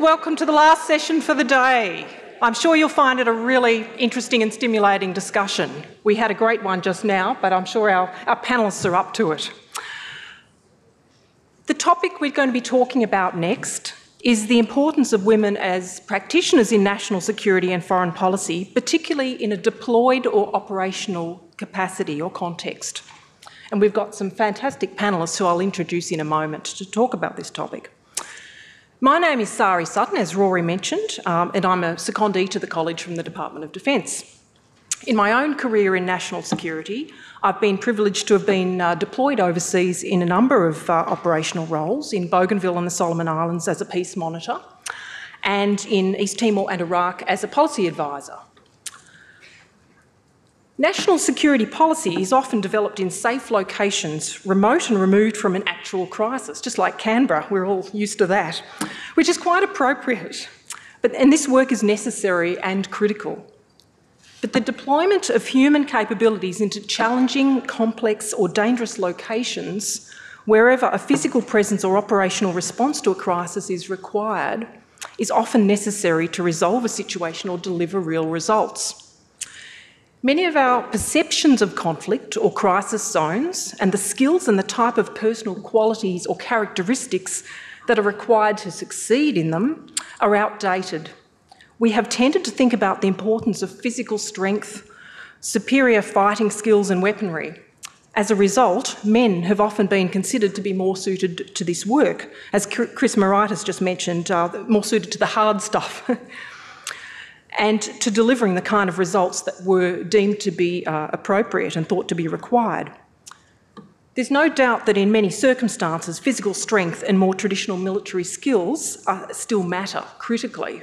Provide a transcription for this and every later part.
welcome to the last session for the day. I'm sure you'll find it a really interesting and stimulating discussion. We had a great one just now, but I'm sure our, our panellists are up to it. The topic we're going to be talking about next is the importance of women as practitioners in national security and foreign policy, particularly in a deployed or operational capacity or context. And we've got some fantastic panellists who I'll introduce in a moment to talk about this topic. My name is Sari Sutton, as Rory mentioned, um, and I'm a secondee to the College from the Department of Defence. In my own career in national security, I've been privileged to have been uh, deployed overseas in a number of uh, operational roles in Bougainville and the Solomon Islands as a peace monitor, and in East Timor and Iraq as a policy advisor. National security policy is often developed in safe locations, remote and removed from an actual crisis, just like Canberra, we're all used to that, which is quite appropriate. But, and this work is necessary and critical. But the deployment of human capabilities into challenging, complex, or dangerous locations, wherever a physical presence or operational response to a crisis is required, is often necessary to resolve a situation or deliver real results. Many of our perceptions of conflict or crisis zones and the skills and the type of personal qualities or characteristics that are required to succeed in them are outdated. We have tended to think about the importance of physical strength, superior fighting skills, and weaponry. As a result, men have often been considered to be more suited to this work, as Chris Moraitis just mentioned, uh, more suited to the hard stuff. and to delivering the kind of results that were deemed to be uh, appropriate and thought to be required. There's no doubt that in many circumstances, physical strength and more traditional military skills still matter critically.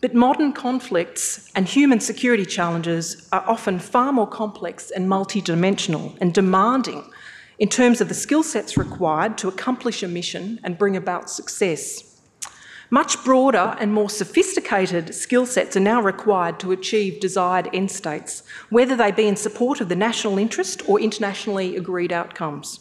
But modern conflicts and human security challenges are often far more complex and multidimensional and demanding in terms of the skill sets required to accomplish a mission and bring about success. Much broader and more sophisticated skill sets are now required to achieve desired end states, whether they be in support of the national interest or internationally agreed outcomes.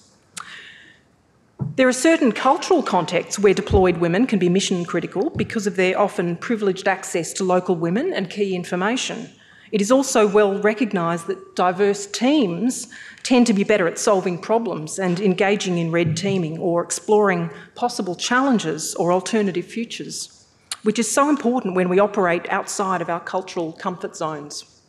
There are certain cultural contexts where deployed women can be mission critical because of their often privileged access to local women and key information. It is also well recognised that diverse teams tend to be better at solving problems and engaging in red teaming or exploring possible challenges or alternative futures, which is so important when we operate outside of our cultural comfort zones.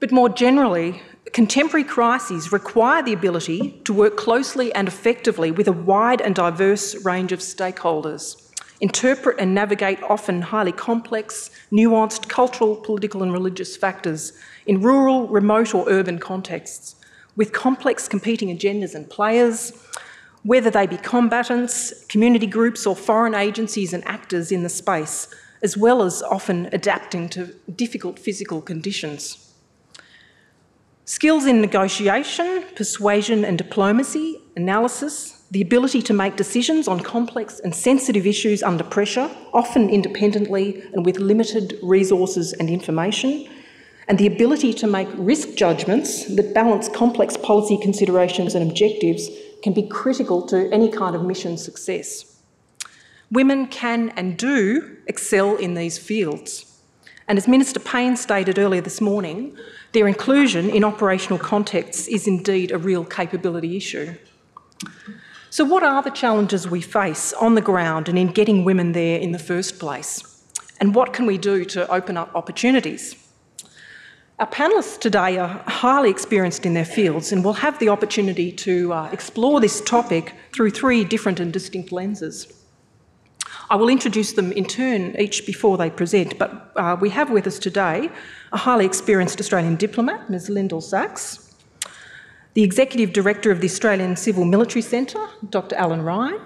But more generally, contemporary crises require the ability to work closely and effectively with a wide and diverse range of stakeholders interpret and navigate often highly complex, nuanced cultural, political, and religious factors in rural, remote, or urban contexts, with complex competing agendas and players, whether they be combatants, community groups, or foreign agencies and actors in the space, as well as often adapting to difficult physical conditions. Skills in negotiation, persuasion and diplomacy, analysis, the ability to make decisions on complex and sensitive issues under pressure, often independently and with limited resources and information, and the ability to make risk judgments that balance complex policy considerations and objectives can be critical to any kind of mission success. Women can and do excel in these fields. And as Minister Payne stated earlier this morning, their inclusion in operational contexts is indeed a real capability issue. So, what are the challenges we face on the ground and in getting women there in the first place? And what can we do to open up opportunities? Our panellists today are highly experienced in their fields and will have the opportunity to uh, explore this topic through three different and distinct lenses. I will introduce them in turn each before they present, but uh, we have with us today a highly experienced Australian diplomat, Ms. Lyndall Sachs, the Executive Director of the Australian Civil Military Centre, Dr Alan Ryan,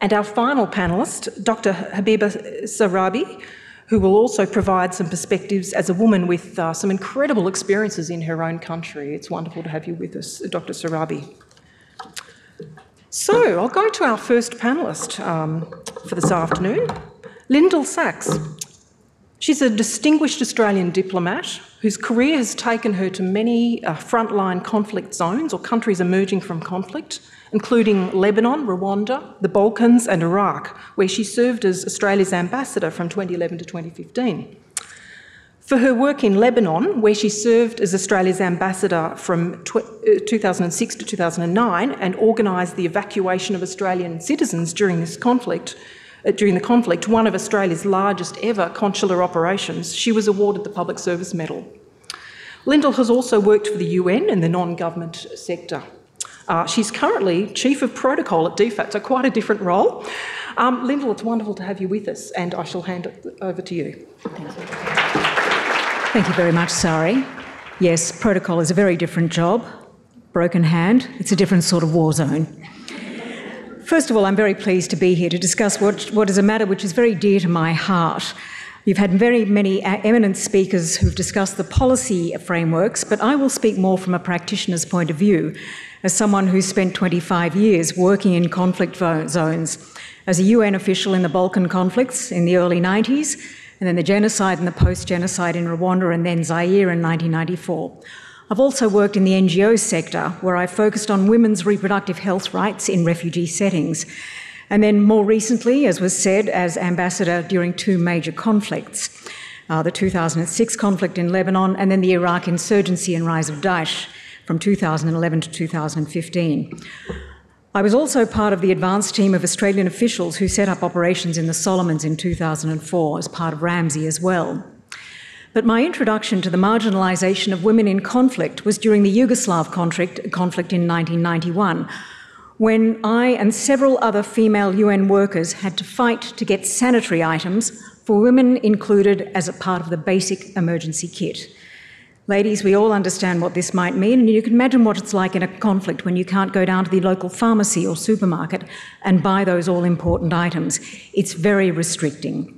and our final panellist, Dr Habiba Sarabi, who will also provide some perspectives as a woman with uh, some incredible experiences in her own country. It's wonderful to have you with us, Dr Sarabi. So I'll go to our first panellist um, for this afternoon, Lyndall Sachs. She's a distinguished Australian diplomat whose career has taken her to many uh, frontline conflict zones or countries emerging from conflict, including Lebanon, Rwanda, the Balkans, and Iraq, where she served as Australia's ambassador from 2011 to 2015. For her work in Lebanon, where she served as Australia's ambassador from uh, 2006 to 2009 and organised the evacuation of Australian citizens during this conflict, during the conflict, one of Australia's largest ever consular operations, she was awarded the Public Service Medal. Lyndall has also worked for the UN and the non government sector. Uh, she's currently Chief of Protocol at DFAT, so quite a different role. Um, Lyndall, it's wonderful to have you with us, and I shall hand it over to you. Thank you, Thank you very much, Sari. Yes, protocol is a very different job. Broken hand, it's a different sort of war zone. First of all, I'm very pleased to be here to discuss what, what is a matter which is very dear to my heart. You've had very many uh, eminent speakers who've discussed the policy frameworks, but I will speak more from a practitioner's point of view, as someone who spent 25 years working in conflict zones, as a UN official in the Balkan conflicts in the early 90s, and then the genocide and the post genocide in Rwanda and then Zaire in 1994. I've also worked in the NGO sector, where I focused on women's reproductive health rights in refugee settings. And then more recently, as was said, as ambassador during two major conflicts uh, the 2006 conflict in Lebanon, and then the Iraq insurgency and rise of Daesh from 2011 to 2015. I was also part of the advanced team of Australian officials who set up operations in the Solomons in 2004 as part of RAMSI as well. But my introduction to the marginalisation of women in conflict was during the Yugoslav conflict, conflict in 1991, when I and several other female UN workers had to fight to get sanitary items for women included as a part of the basic emergency kit. Ladies, we all understand what this might mean, and you can imagine what it's like in a conflict when you can't go down to the local pharmacy or supermarket and buy those all important items. It's very restricting.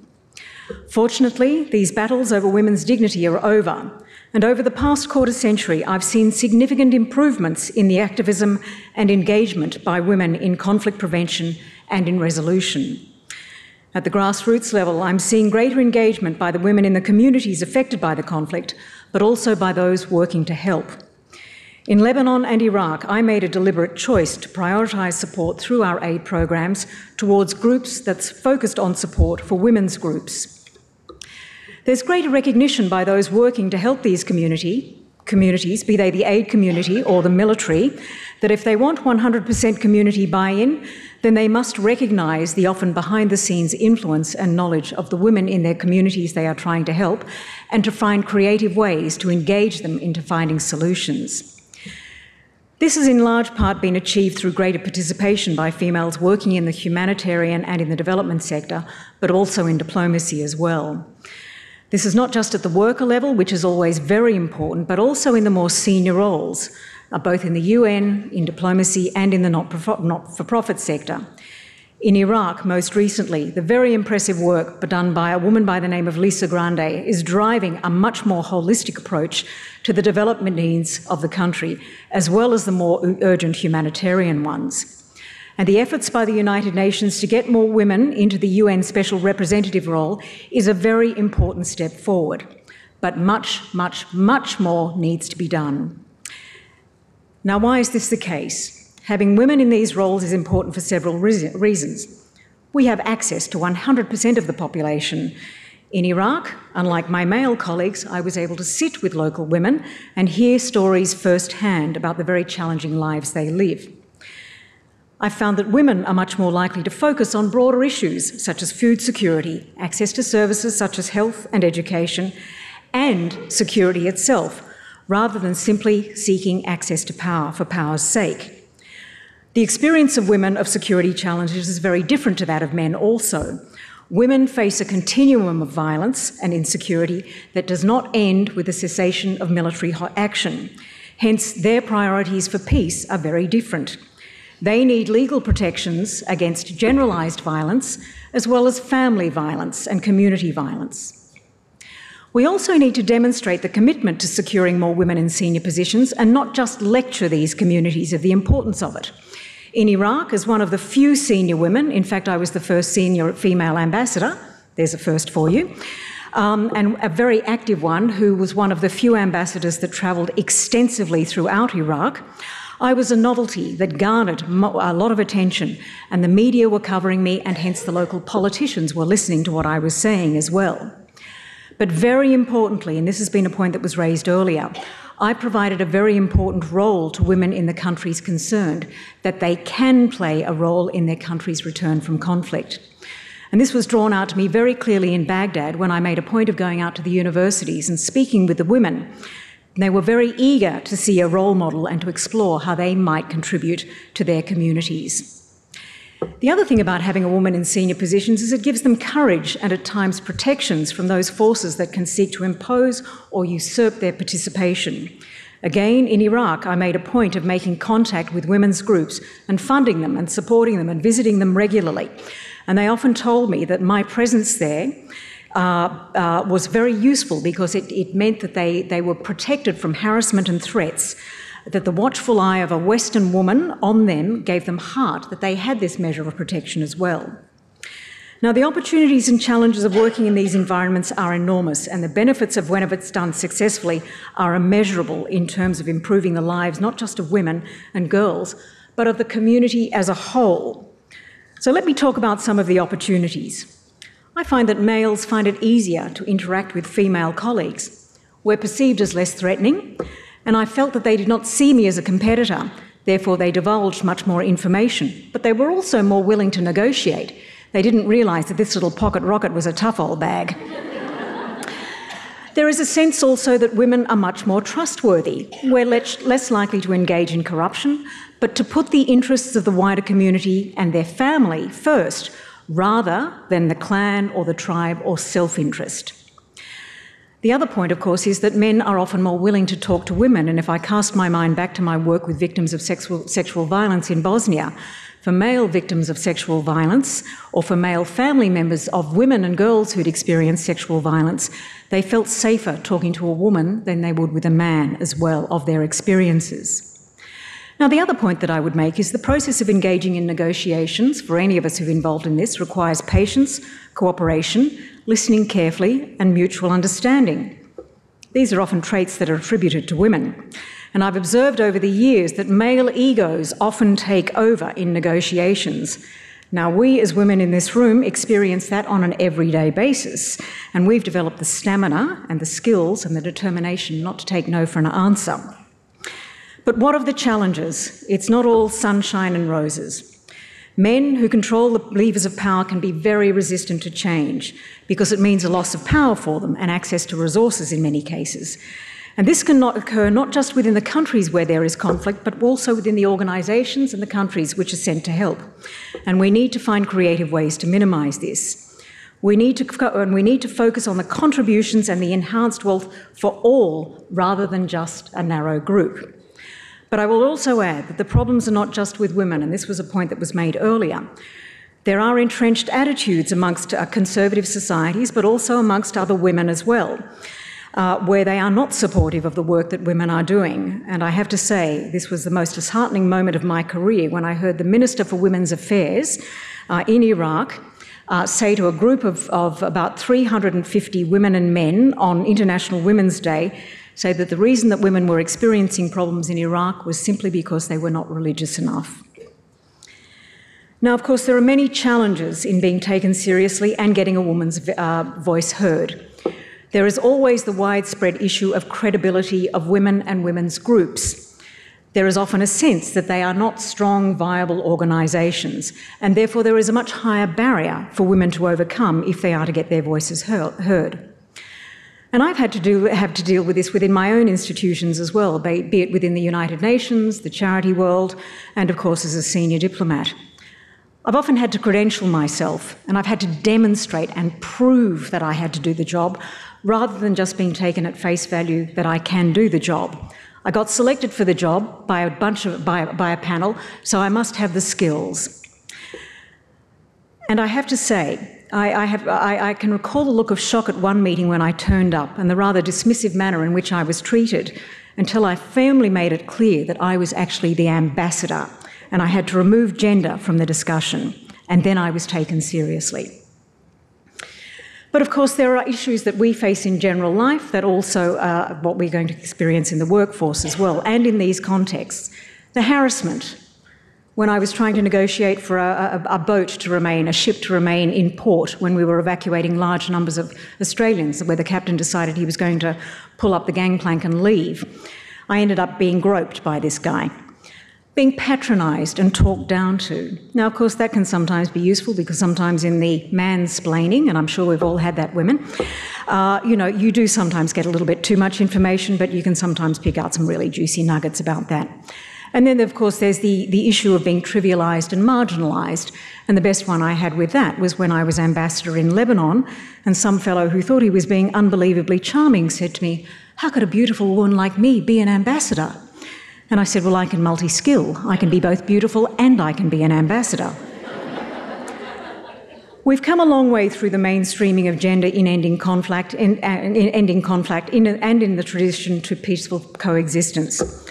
Fortunately, these battles over women's dignity are over, and over the past quarter century, I've seen significant improvements in the activism and engagement by women in conflict prevention and in resolution. At the grassroots level, I'm seeing greater engagement by the women in the communities affected by the conflict, but also by those working to help. In Lebanon and Iraq, I made a deliberate choice to prioritise support through our aid programs towards groups that's focused on support for women's groups. There's greater recognition by those working to help these community, communities, be they the aid community or the military, that if they want 100% community buy in, then they must recognise the often behind the scenes influence and knowledge of the women in their communities they are trying to help and to find creative ways to engage them into finding solutions. This has in large part been achieved through greater participation by females working in the humanitarian and in the development sector, but also in diplomacy as well. This is not just at the worker level, which is always very important, but also in the more senior roles, uh, both in the UN, in diplomacy, and in the not for profit sector. In Iraq, most recently, the very impressive work done by a woman by the name of Lise Grande is driving a much more holistic approach to the development needs of the country, as well as the more urgent humanitarian ones. And the efforts by the United Nations to get more women into the UN Special Representative role is a very important step forward. But much, much, much more needs to be done. Now, why is this the case? Having women in these roles is important for several reasons. We have access to 100% of the population. In Iraq, unlike my male colleagues, I was able to sit with local women and hear stories firsthand about the very challenging lives they live. I've found that women are much more likely to focus on broader issues such as food security, access to services such as health and education, and security itself, rather than simply seeking access to power for power's sake. The experience of women of security challenges is very different to that of men also. Women face a continuum of violence and insecurity that does not end with the cessation of military action. Hence, their priorities for peace are very different. They need legal protections against generalised violence, as well as family violence and community violence. We also need to demonstrate the commitment to securing more women in senior positions and not just lecture these communities of the importance of it. In Iraq, as one of the few senior women, in fact, I was the first senior female ambassador, there's a first for you, um, and a very active one who was one of the few ambassadors that travelled extensively throughout Iraq. I was a novelty that garnered a lot of attention, and the media were covering me, and hence the local politicians were listening to what I was saying as well. But very importantly, and this has been a point that was raised earlier, I provided a very important role to women in the countries concerned, that they can play a role in their country's return from conflict. And this was drawn out to me very clearly in Baghdad when I made a point of going out to the universities and speaking with the women. They were very eager to see a role model and to explore how they might contribute to their communities. The other thing about having a woman in senior positions is it gives them courage and at times protections from those forces that can seek to impose or usurp their participation. Again, in Iraq, I made a point of making contact with women's groups and funding them and supporting them and visiting them regularly. And they often told me that my presence there uh, uh, was very useful because it, it meant that they, they were protected from harassment and threats that the watchful eye of a Western woman on them gave them heart, that they had this measure of protection as well. Now, the opportunities and challenges of working in these environments are enormous, and the benefits of when it's done successfully are immeasurable in terms of improving the lives not just of women and girls, but of the community as a whole. So, let me talk about some of the opportunities. I find that males find it easier to interact with female colleagues. We're perceived as less threatening, and I felt that they did not see me as a competitor. Therefore, they divulged much more information. But they were also more willing to negotiate. They didn't realise that this little pocket rocket was a tough old bag. there is a sense also that women are much more trustworthy. We're less likely to engage in corruption, but to put the interests of the wider community and their family first, rather than the clan or the tribe or self interest. The other point, of course, is that men are often more willing to talk to women. And if I cast my mind back to my work with victims of sexual, sexual violence in Bosnia, for male victims of sexual violence or for male family members of women and girls who'd experienced sexual violence, they felt safer talking to a woman than they would with a man as well of their experiences. Now, the other point that I would make is the process of engaging in negotiations for any of us who are involved in this requires patience, cooperation, listening carefully, and mutual understanding. These are often traits that are attributed to women. And I've observed over the years that male egos often take over in negotiations. Now, we as women in this room experience that on an everyday basis, and we've developed the stamina and the skills and the determination not to take no for an answer. But what of the challenges? It's not all sunshine and roses. Men who control the levers of power can be very resistant to change because it means a loss of power for them and access to resources in many cases. And this can not occur not just within the countries where there is conflict, but also within the organisations and the countries which are sent to help. And we need to find creative ways to minimise this. We need to, and we need to focus on the contributions and the enhanced wealth for all rather than just a narrow group. But I will also add that the problems are not just with women, and this was a point that was made earlier. There are entrenched attitudes amongst uh, conservative societies, but also amongst other women as well, uh, where they are not supportive of the work that women are doing. And I have to say, this was the most disheartening moment of my career when I heard the Minister for Women's Affairs uh, in Iraq uh, say to a group of, of about 350 women and men on International Women's Day say that the reason that women were experiencing problems in Iraq was simply because they were not religious enough. Now, of course, there are many challenges in being taken seriously and getting a woman's uh, voice heard. There is always the widespread issue of credibility of women and women's groups. There is often a sense that they are not strong, viable organisations, and therefore there is a much higher barrier for women to overcome if they are to get their voices heard. And I've had to do, have to deal with this within my own institutions as well, be, it within the United Nations, the charity world, and of course as a senior diplomat. I've often had to credential myself and I've had to demonstrate and prove that I had to do the job rather than just being taken at face value that I can do the job. I got selected for the job by a bunch of by, by a panel, so I must have the skills. And I have to say, I, I, have, I, I, can recall the look of shock at one meeting when I turned up and the rather dismissive manner in which I was treated until I firmly made it clear that I was actually the ambassador and I had to remove gender from the discussion, and then I was taken seriously. But of course, there are issues that we face in general life that also are what we're going to experience in the workforce as well, and in these contexts. The harassment. When I was trying to negotiate for a, a, a, boat to remain, a ship to remain in port when we were evacuating large numbers of Australians, where the captain decided he was going to pull up the gangplank and leave, I ended up being groped by this guy being patronised and talked down to. Now, of course, that can sometimes be useful because sometimes in the mansplaining, and I'm sure we've all had that, women, uh, you know, you do sometimes get a little bit too much information, but you can sometimes pick out some really juicy nuggets about that. And then, of course, there's the, the issue of being trivialised and marginalised. And the best one I had with that was when I was ambassador in Lebanon, and some fellow who thought he was being unbelievably charming said to me, How could a beautiful woman like me be an ambassador? And I said, Well, I can multi skill. I can be both beautiful and I can be an ambassador. We've come a long way through the mainstreaming of gender in ending conflict, in, uh, in ending conflict in, and in the tradition to peaceful coexistence.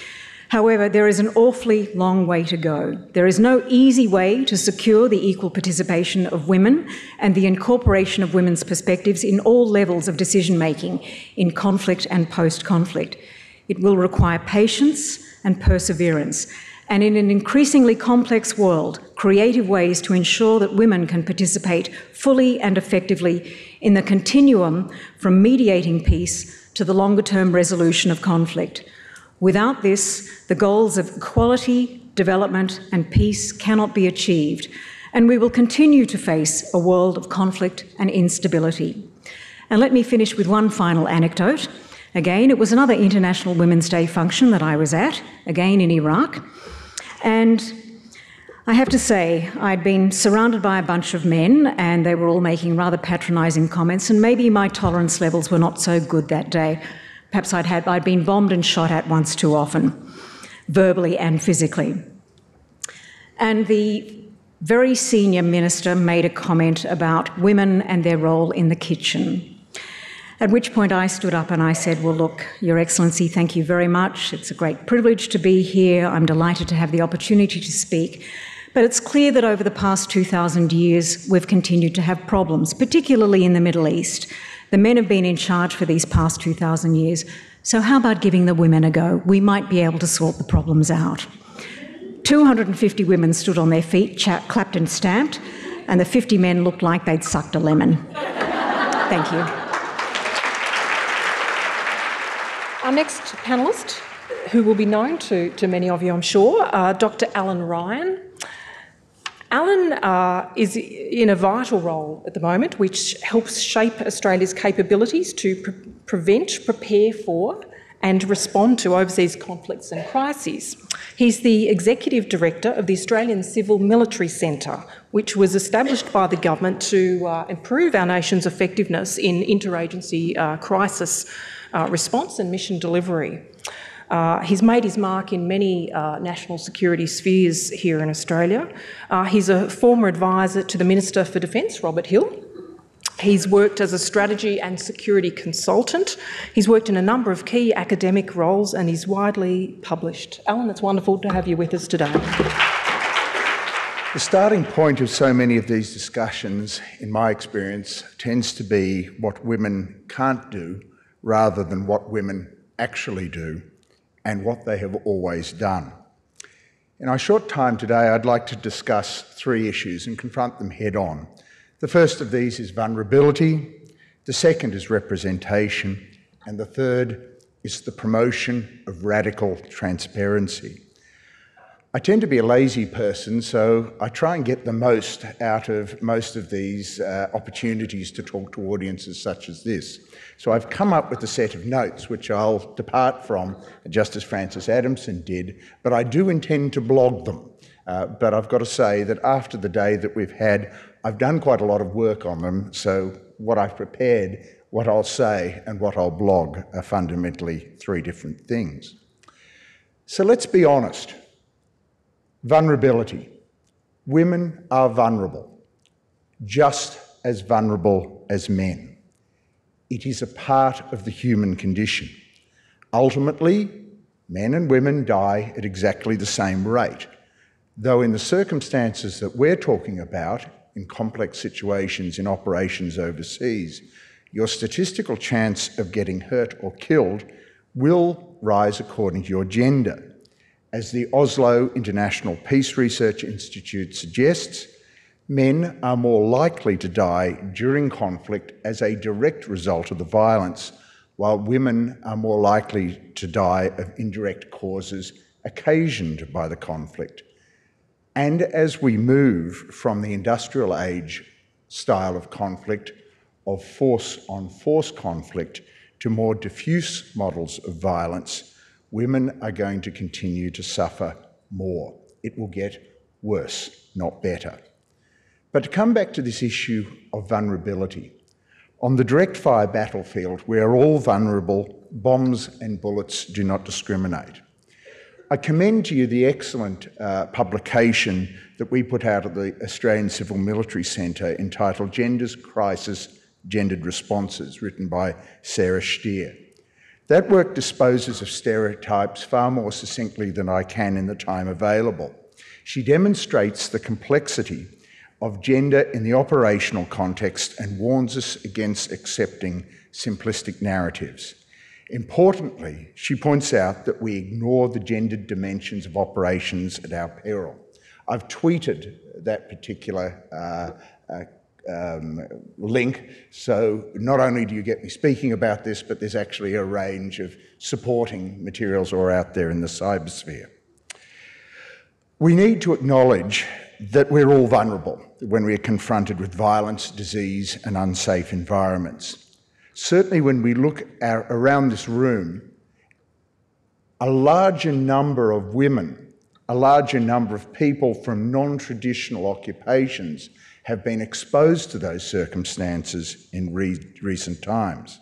However, there is an awfully long way to go. There is no easy way to secure the equal participation of women and the incorporation of women's perspectives in all levels of decision making in conflict and post conflict. It will require patience, and perseverance, and in an increasingly complex world, creative ways to ensure that women can participate fully and effectively in the continuum from mediating peace to the longer term resolution of conflict. Without this, the goals of equality, development, and peace cannot be achieved, and we will continue to face a world of conflict and instability. And let me finish with one final anecdote. Again, it was another International Women's Day function that I was at, again in Iraq. And I have to say, I'd been surrounded by a bunch of men, and they were all making rather patronising comments, and maybe my tolerance levels were not so good that day. Perhaps I'd, had, I'd been bombed and shot at once too often, verbally and physically. And the very senior minister made a comment about women and their role in the kitchen. At which point I stood up and I said, Well, look, Your Excellency, thank you very much. It's a great privilege to be here. I'm delighted to have the opportunity to speak. But it's clear that over the past 2,000 years, we've continued to have problems, particularly in the Middle East. The men have been in charge for these past 2,000 years. So, how about giving the women a go? We might be able to sort the problems out. 250 women stood on their feet, clapped and stamped, and the 50 men looked like they'd sucked a lemon. Thank you. Our next panellist, who will be known to, to many of you, I'm sure, uh, Dr. Alan Ryan. Alan uh, is in a vital role at the moment, which helps shape Australia's capabilities to pre- prevent, prepare for, and respond to overseas conflicts and crises. He's the Executive Director of the Australian Civil Military Centre, which was established by the government to uh, improve our nation's effectiveness in interagency uh, crisis uh, response and mission delivery. Uh, he's made his mark in many uh, national security spheres here in Australia. Uh, he's a former advisor to the Minister for Defence, Robert Hill. He's worked as a strategy and security consultant. He's worked in a number of key academic roles and he's widely published. Alan, it's wonderful to have you with us today. The starting point of so many of these discussions, in my experience, tends to be what women can't do rather than what women actually do and what they have always done. In our short time today, I'd like to discuss three issues and confront them head on. The first of these is vulnerability, the second is representation, and the third is the promotion of radical transparency. I tend to be a lazy person, so I try and get the most out of most of these uh, opportunities to talk to audiences such as this. So I've come up with a set of notes which I'll depart from, just as Frances Adamson did, but I do intend to blog them. Uh, but I've got to say that after the day that we've had, I've done quite a lot of work on them, so what I've prepared, what I'll say, and what I'll blog are fundamentally three different things. So let's be honest. Vulnerability. Women are vulnerable, just as vulnerable as men. It is a part of the human condition. Ultimately, men and women die at exactly the same rate, though in the circumstances that we're talking about, in complex situations in operations overseas, your statistical chance of getting hurt or killed will rise according to your gender. As the Oslo International Peace Research Institute suggests, men are more likely to die during conflict as a direct result of the violence, while women are more likely to die of indirect causes occasioned by the conflict. And as we move from the industrial age style of conflict, of force on force conflict, to more diffuse models of violence, women are going to continue to suffer more. It will get worse, not better. But to come back to this issue of vulnerability, on the direct fire battlefield, we are all vulnerable. Bombs and bullets do not discriminate. I commend to you the excellent uh, publication that we put out at the Australian Civil Military Centre entitled Gendered Crises Gendered Responses, written by Sarah Shteir. That work disposes of stereotypes far more succinctly than I can in the time available. She demonstrates the complexity of gender in the operational context and warns us against accepting simplistic narratives. Importantly, she points out that we ignore the gendered dimensions of operations at our peril. I've tweeted that particular uh, uh, um, link. So not only do you get me speaking about this, but there's actually a range of supporting materials out there in the cybersphere. We need to acknowledge that we're all vulnerable when we are confronted with violence, disease, and unsafe environments. Certainly, when we look around this room, a larger number of women, a larger number of people from non traditional occupations have been exposed to those circumstances in re- recent times.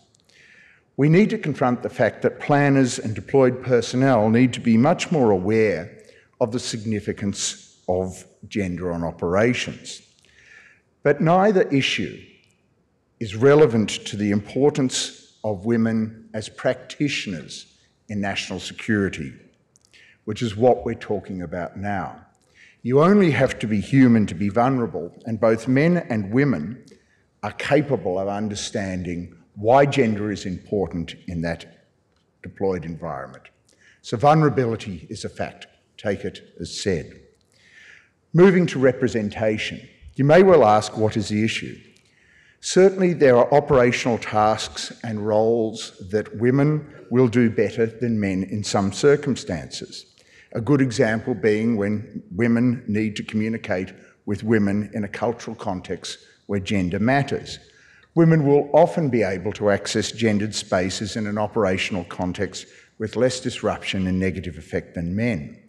We need to confront the fact that planners and deployed personnel need to be much more aware of the significance of gender on operations. But neither issue is relevant to the importance of women as practitioners in national security, which is what we're talking about now. You only have to be human to be vulnerable, and both men and women are capable of understanding why gender is important in that deployed environment. So, vulnerability is a fact. Take it as said. Moving to representation, you may well ask what is the issue? Certainly, there are operational tasks and roles that women will do better than men in some circumstances. A good example being when women need to communicate with women in a cultural context where gender matters. Women will often be able to access gendered spaces in an operational context with less disruption and negative effect than men.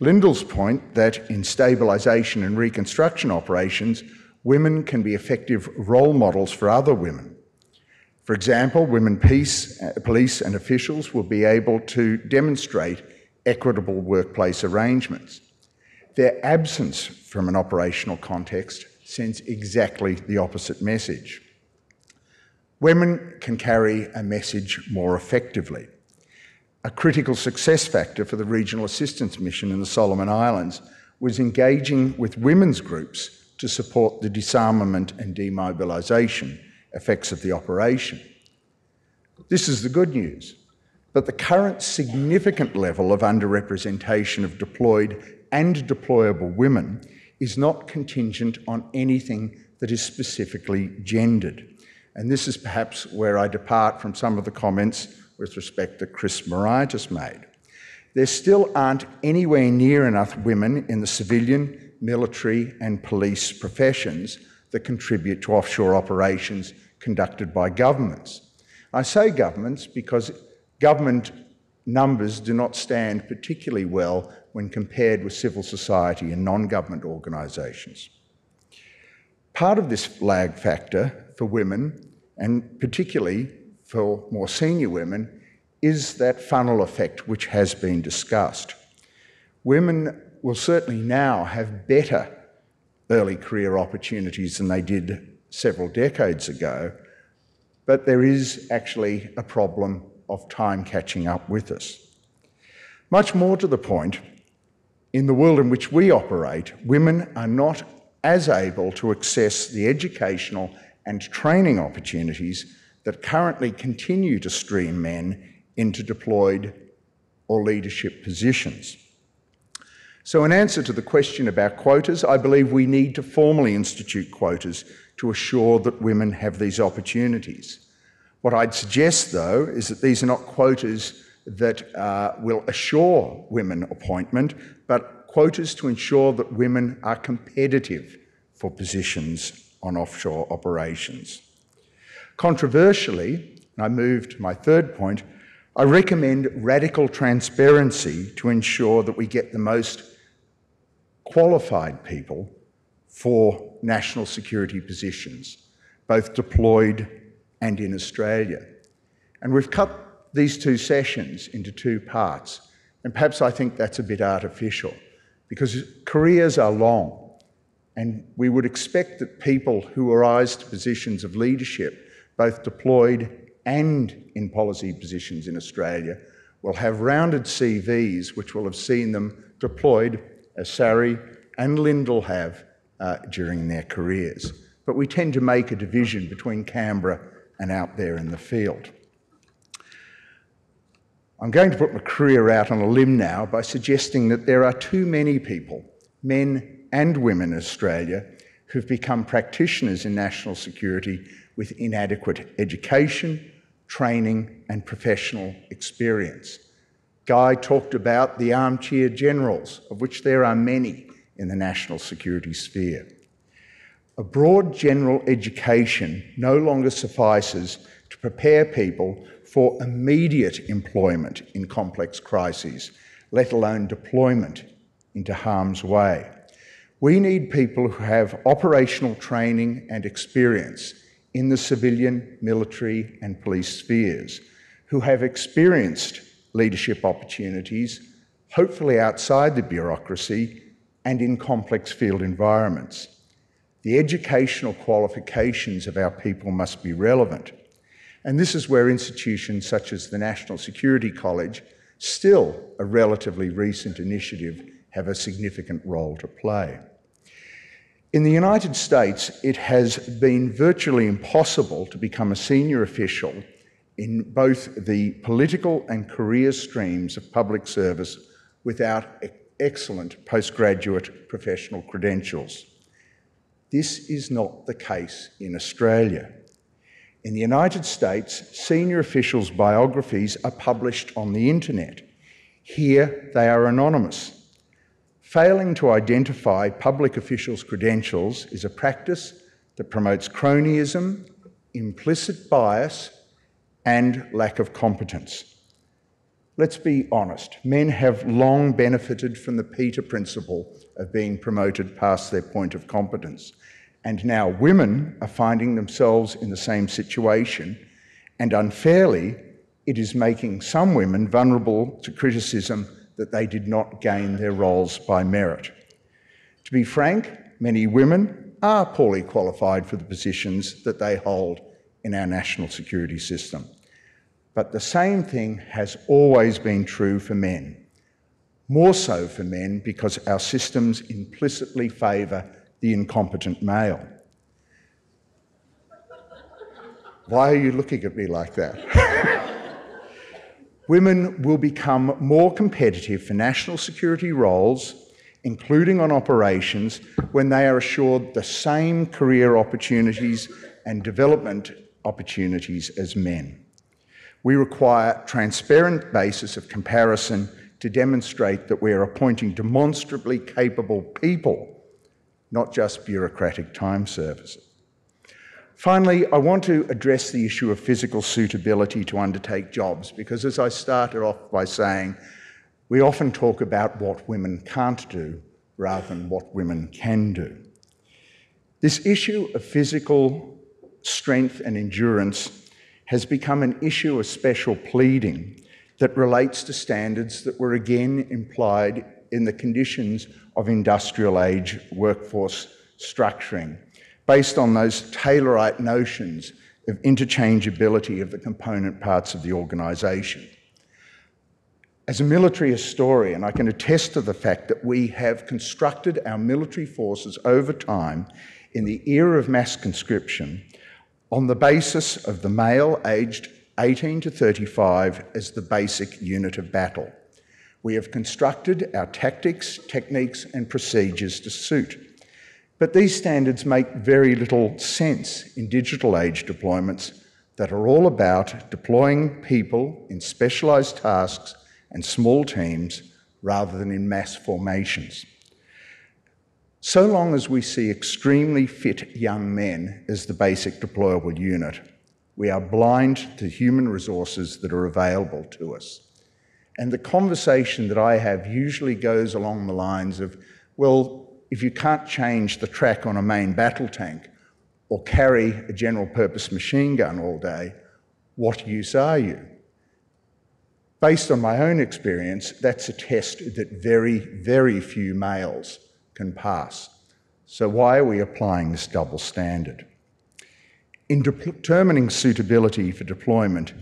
Lyndall's point that in stabilisation and reconstruction operations, women can be effective role models for other women. For example, women peace, police and officials will be able to demonstrate equitable workplace arrangements. Their absence from an operational context sends exactly the opposite message. Women can carry a message more effectively. A critical success factor for the Regional Assistance Mission in the Solomon Islands was engaging with women's groups to support the disarmament and demobilisation effects of the operation. This is the good news. But the current significant level of underrepresentation of deployed and deployable women is not contingent on anything that is specifically gendered. And this is perhaps where I depart from some of the comments with respect that Chris Moraitis made. There still aren't anywhere near enough women in the civilian, military, and police professions that contribute to offshore operations conducted by governments. I say governments because Government numbers do not stand particularly well when compared with civil society and non government organisations. Part of this lag factor for women, and particularly for more senior women, is that funnel effect which has been discussed. Women will certainly now have better early career opportunities than they did several decades ago, but there is actually a problem of time catching up with us. Much more to the point, in the world in which we operate, women are not as able to access the educational and training opportunities that currently continue to stream men into deployed or leadership positions. So, in answer to the question about quotas, I believe we need to formally institute quotas to assure that women have these opportunities. What I'd suggest, though, is that these are not quotas that uh, will assure women appointment, but quotas to ensure that women are competitive for positions on offshore operations. Controversially, and I move to my third point, I recommend radical transparency to ensure that we get the most qualified people for national security positions, both deployed and in Australia. And we've cut these two sessions into two parts, and perhaps I think that's a bit artificial because careers are long, and we would expect that people who rise to positions of leadership, both deployed and in policy positions in Australia, will have rounded CVs which will have seen them deployed, as Sari and Lyndall have uh, during their careers. But we tend to make a division between Canberra and out there in the field. I'm going to put my career out on a limb now by suggesting that there are too many people, men and women in Australia, who've become practitioners in national security with inadequate education, training, and professional experience. Guy talked about the armchair generals, of which there are many in the national security sphere. A broad general education no longer suffices to prepare people for immediate employment in complex crises, let alone deployment into harm's way. We need people who have operational training and experience in the civilian, military, and police spheres, who have experienced leadership opportunities, hopefully outside the bureaucracy and in complex field environments. The educational qualifications of our people must be relevant. And this is where institutions such as the National Security College, still a relatively recent initiative, have a significant role to play. In the United States, it has been virtually impossible to become a senior official in both the political and career streams of public service without excellent postgraduate professional credentials. This is not the case in Australia. In the United States, senior officials' biographies are published on the internet. Here, they are anonymous. Failing to identify public officials' credentials is a practice that promotes cronyism, implicit bias, and lack of competence. Let's be honest, men have long benefited from the Peter principle of being promoted past their point of competence. And now women are finding themselves in the same situation, and unfairly, it is making some women vulnerable to criticism that they did not gain their roles by merit. To be frank, many women are poorly qualified for the positions that they hold in our national security system. But the same thing has always been true for men. More so for men because our systems implicitly favour the incompetent male. Why are you looking at me like that? Women will become more competitive for national security roles, including on operations, when they are assured the same career opportunities and development opportunities as men. We require transparent basis of comparison to demonstrate that we are appointing demonstrably capable people not just bureaucratic time services. Finally, I want to address the issue of physical suitability to undertake jobs because, as I started off by saying, we often talk about what women can't do rather than what women can do. This issue of physical strength and endurance has become an issue of special pleading that relates to standards that were again implied in the conditions of industrial age workforce structuring, based on those Taylorite notions of interchangeability of the component parts of the organisation. As a military historian, I can attest to the fact that we have constructed our military forces over time in the era of mass conscription on the basis of the male aged 18 to 35 as the basic unit of battle. We have constructed our tactics, techniques, and procedures to suit. But these standards make very little sense in digital age deployments that are all about deploying people in specialised tasks and small teams rather than in mass formations. So long as we see extremely fit young men as the basic deployable unit, we are blind to human resources that are available to us. And the conversation that I have usually goes along the lines of, well, if you can't change the track on a main battle tank or carry a general purpose machine gun all day, what use are you? Based on my own experience, that's a test that very, very few males can pass. So, why are we applying this double standard? In determining suitability for deployment,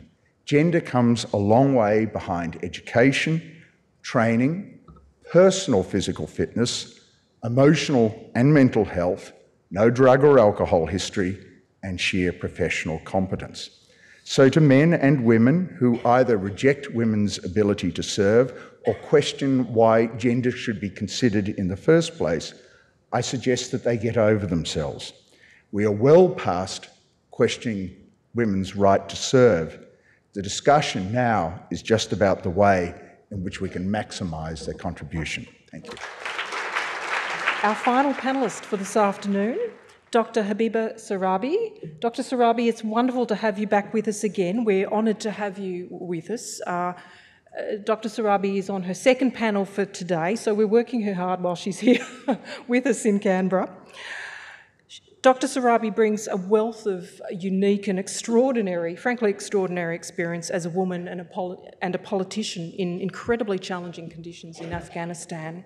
gender comes a long way behind education, training, personal physical fitness, emotional and mental health, no drug or alcohol history, and sheer professional competence. So, to men and women who either reject women's ability to serve or question why gender should be considered in the first place, I suggest that they get over themselves. We are well past questioning women's right to serve. The discussion now is just about the way in which we can maximise their contribution. Thank you. Our final panellist for this afternoon, Dr. Habiba Sarabi. Dr. Sarabi, it's wonderful to have you back with us again. We're honoured to have you with us. Uh, uh Dr. Sarabi is on her second panel for today, so we're working her hard while she's here with us in Canberra. Dr. Sarabi brings a wealth of unique and extraordinary, frankly extraordinary experience as a woman and a, and a politician in incredibly challenging conditions in Afghanistan.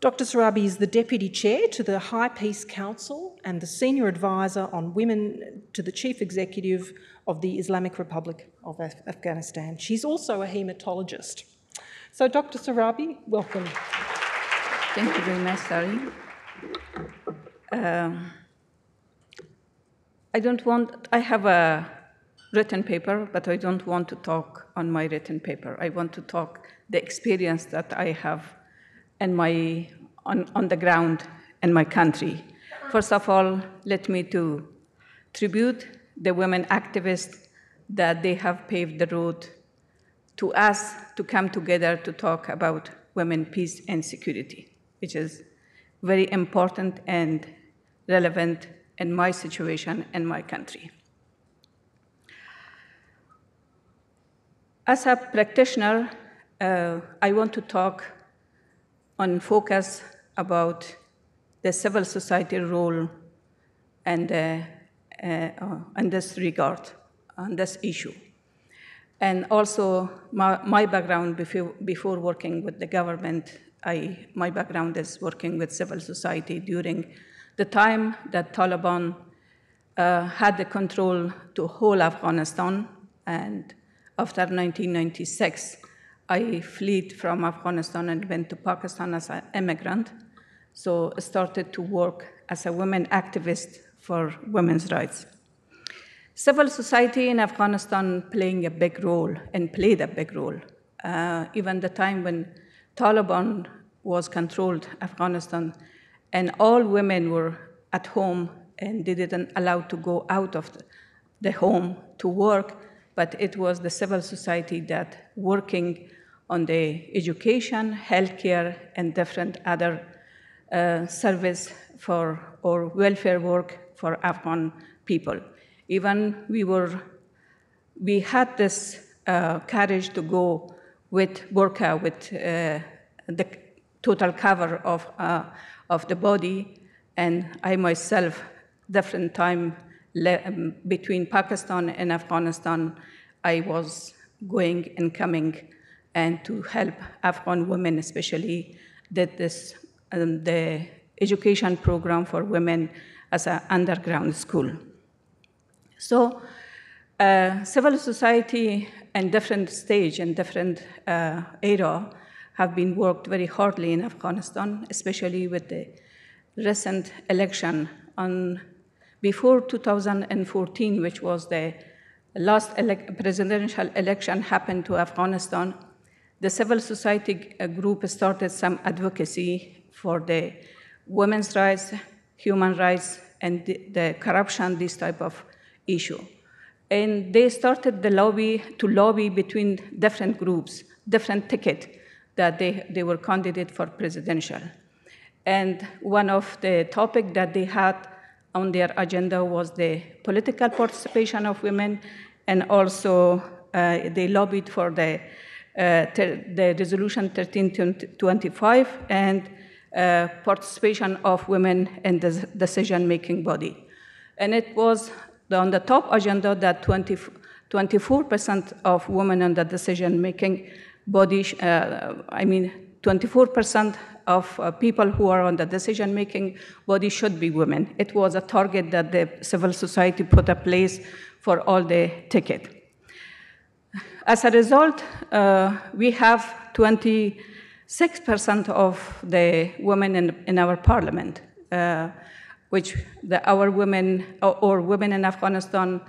Dr. Sarabi is the Deputy Chair to the High Peace Council and the Senior Advisor on Women to the Chief Executive of the Islamic Republic of Af- Afghanistan. She's also a haematologist. So, Dr. Sarabi, welcome. Thank you very much, Sarah. Um, I don't want, I have a written paper, but I don't want to talk on my written paper. I want to talk the experience that I have in my, on, on the ground in my country. First of all, let me to tribute the women activists that they have paved the road to us to come together to talk about women, peace, and security, which is very important and relevant in my situation in my country. As a practitioner, uh, I want to talk on focus about the civil society role and uh, uh, in this regard, on this issue. And also, my, my background before, before working with the government, I, my background is working with civil society during the time that Taliban uh, had the control to whole Afghanistan, and after 1996, I fled from Afghanistan and went to Pakistan as an immigrant. So I started to work as a women activist for women's rights. Civil society in Afghanistan playing a big role and played a big role. Uh, even the time when Taliban was controlled Afghanistan, and all women were at home and they didn't allow to go out of the home to work but it was the civil society that working on the education healthcare and different other uh, service for or welfare work for afghan people. Even we were we had this uh, courage to go with burqa with uh, the total cover of uh, of the body. And I myself, different time um, between Pakistan and Afghanistan, I was going and coming and to help Afghan women especially did this um, the education program for women as an underground school. So Uh, civil society and different stage and different uh, era have been worked very hardly in Afghanistan, especially with the recent election on before 2014, which was the last ele presidential election happened to Afghanistan. The civil society uh, group started some advocacy for the women's rights, human rights, and the, the corruption, this type of issue. And they started the lobby to lobby between different groups, different ticket that they, they were candidate for presidential. And one of the topic that they had on their agenda was the political participation of women, and also uh, they lobbied for the, uh, the resolution 1325 and uh, participation of women in the decision-making body. And it was on the top agenda that 20, 24% of women in the decision-making body, uh, I mean, 24% of uh, people who are on the decision-making body should be women. It was a target that the civil society put in place for all the ticket. As a result, uh, we have 20 6% of the women in, in our parliament, uh, which the, our women or, or, women in Afghanistan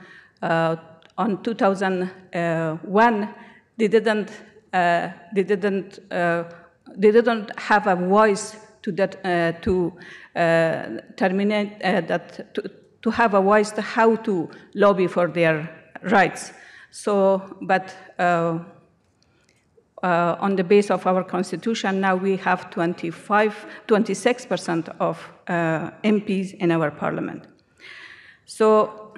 uh, on 2001, they didn't, uh, they didn't, uh, they didn't have a voice to that uh, to uh, terminate that to, to have a voice to how to lobby for their rights. So, but uh, on the base of our constitution, now we have 25, 26% of uh, MPs in our parliament. So,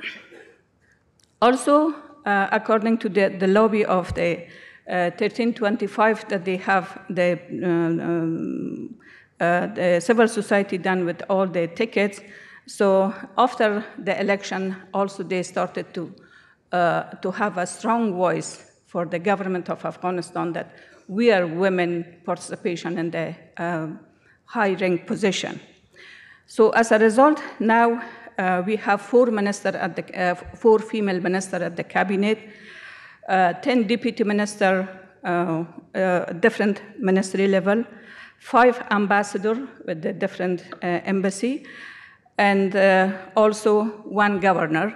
also, uh, according to the, the, lobby of the 1325 uh, that they have the, uh, um, uh, the civil society done with all the tickets, so after the election, also they started to, to have a strong voice for the government of Afghanistan that we are women participation in the uh, high rank position. So as a result, now uh, we have four minister at the uh, four female minister at the cabinet, uh, ten deputy minister, uh, uh, different ministry level, five ambassador with the different embassy, and also one governor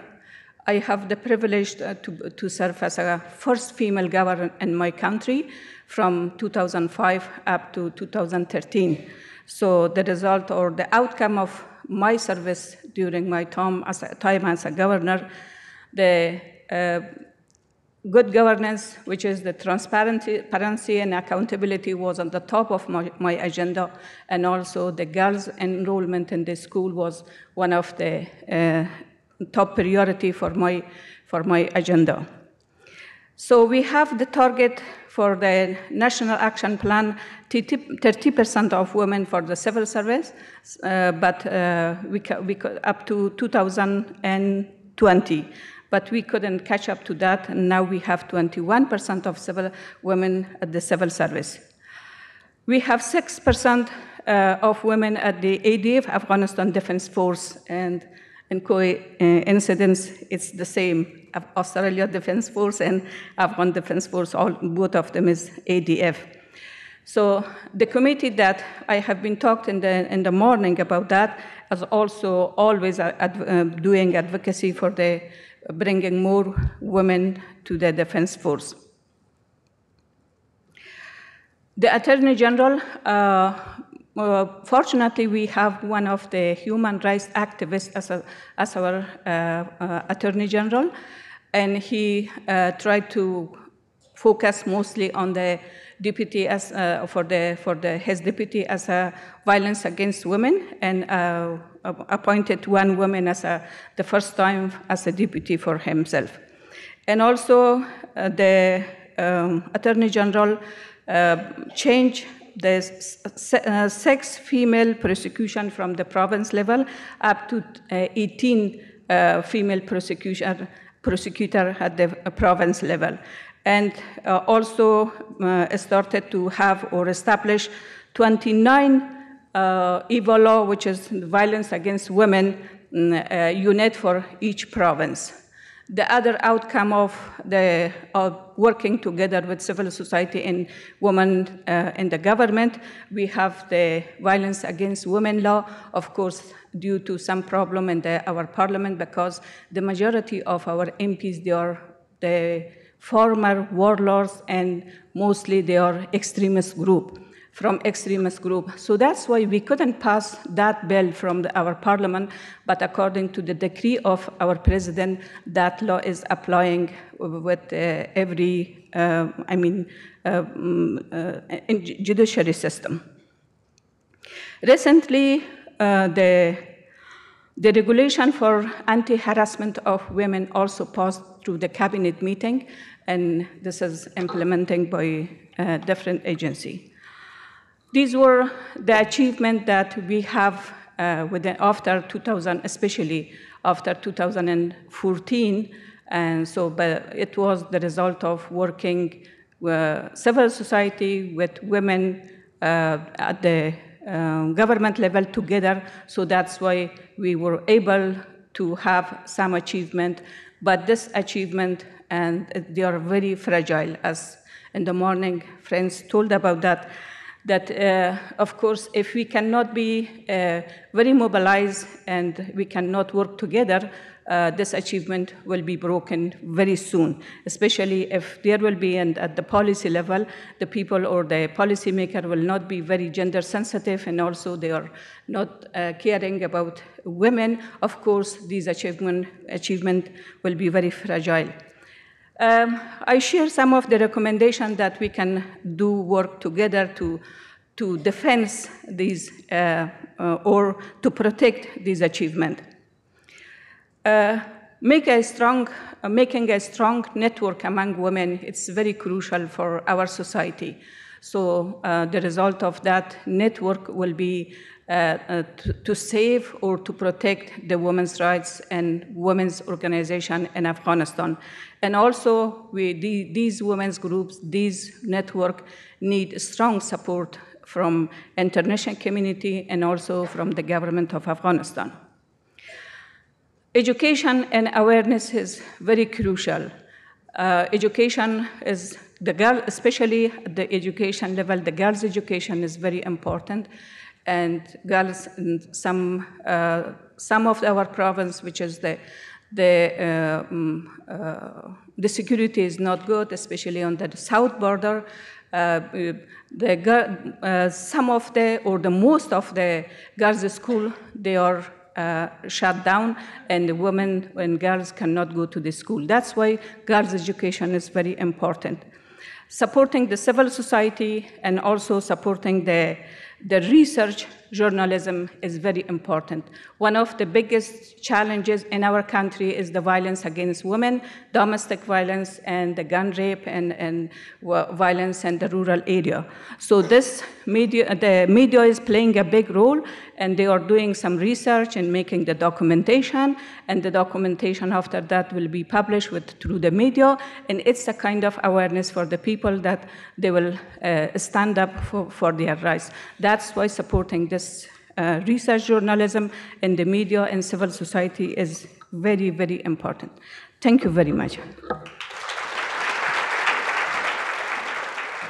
I have the privilege to, to serve as a first female governor in my country from 2005 up to 2013. So the result or the outcome of my service during my time as a, time as a governor, the uh, good governance, which is the transparency and accountability, was on the top of my, my, agenda, and also the girls' enrollment in the school was one of the uh, top priority for my, for my agenda. So we have the target for the National Action Plan, 30% of women for the civil service, uh, but uh, we, we up to 2020. But we couldn't catch up to that, and now we have 21% of civil women at the civil service. We have 6% uh, of women at the ADF, Afghanistan Defense Force, and in coincidence, uh, it's the same. Australia Defense Force and Afghan Defense Force, all, both of them is ADF. So the committee that I have been talked in the, in the morning about that is also always ad, uh, doing advocacy for the bringing more women to the defense force. The Attorney General uh, uh, fortunately, we have one of the human rights activists as, a, as our uh, uh, Attorney General, and he uh, tried to focus mostly on the deputy as for the for the his deputy as a violence against women, and appointed one woman as a, the first time as a deputy for himself, and also the um, Attorney General changed the uh, sex female prosecution from the province level up to uh, 18 uh, female prosecution, prosecutor at the province level. And uh, also uh, started to have or establish 29 uh, law, which is violence against women mm, unit for each province. the other outcome of the of working together with civil society and women uh, in the government, we have the violence against women law, of course, due to some problem in the, our parliament because the majority of our MPs, they are the former warlords and mostly they are extremist group from extremist group. So that's why we couldn't pass that bill from the, our parliament, but according to the decree of our president, that law is applying with uh, every, uh, I mean, uh, mm, uh judiciary system. Recently, uh, the, the regulation for anti-harassment of women also passed through the cabinet meeting, and this is implementing by uh, different agency. These were the achievements that we have uh, within, after 2000, especially after 2014. And so but it was the result of working with civil society, with women uh, at the um, government level together. So that's why we were able to have some achievement. But this achievement, and they are very fragile, as in the morning friends told about that, that, uh, of course, if we cannot be uh, very mobilized and we cannot work together, uh, this achievement will be broken very soon, especially if there will be, and at the policy level, the people or the policymaker will not be very gender sensitive, and also they are not uh, caring about women. Of course, these achievement, achievement will be very fragile. Um, I share some of the recommendations that we can do work together to, to defend these uh, uh, or to protect this achievement. Uh, make a strong, uh, making a strong network among women, it's very crucial for our society. So uh, the result of that network will be uh, to, to, save or to protect the women's rights and women's organization in Afghanistan. And also, we, the, these women's groups, these network need strong support from international community and also from the government of Afghanistan. Education and awareness is very crucial. Uh, education is the girl, especially at the education level, the girls' education is very important and girls in some, uh, some of our province, which is the, the, um, uh, the security is not good, especially on the south border. Uh, the, uh, some of the, or the most of the girls' school, they are uh, shut down, and the women and girls cannot go to the school. That's why girls' education is very important. Supporting the civil society and also supporting the the research journalism is very important. One of the biggest challenges in our country is the violence against women, domestic violence, and the gun rape and, and violence in the rural area. So this media, the media is playing a big role, and they are doing some research and making the documentation, and the documentation after that will be published with, through the media, and it's a kind of awareness for the people that they will uh, stand up for, for their rights. That's why supporting this uh, research journalism in the media and civil society is very, very important. Thank you very much.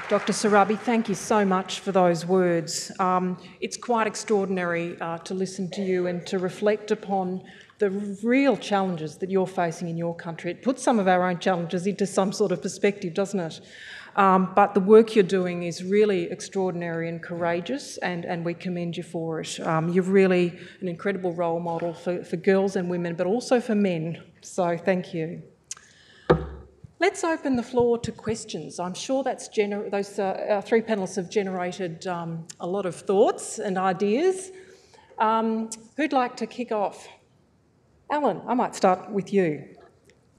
Dr. Sarabi, thank you so much for those words. Um, it's quite extraordinary uh, to listen to you and to reflect upon the real challenges that you're facing in your country. It puts some of our own challenges into some sort of perspective, doesn't it? Um, but the work you're doing is really extraordinary and courageous, and, and we commend you for it. Um, you're really an incredible role model for, for girls and women, but also for men. So thank you. Let's open the floor to questions. I'm sure that's gener- those uh, three panelists have generated um, a lot of thoughts and ideas. Um, who'd like to kick off? Alan, I might start with you.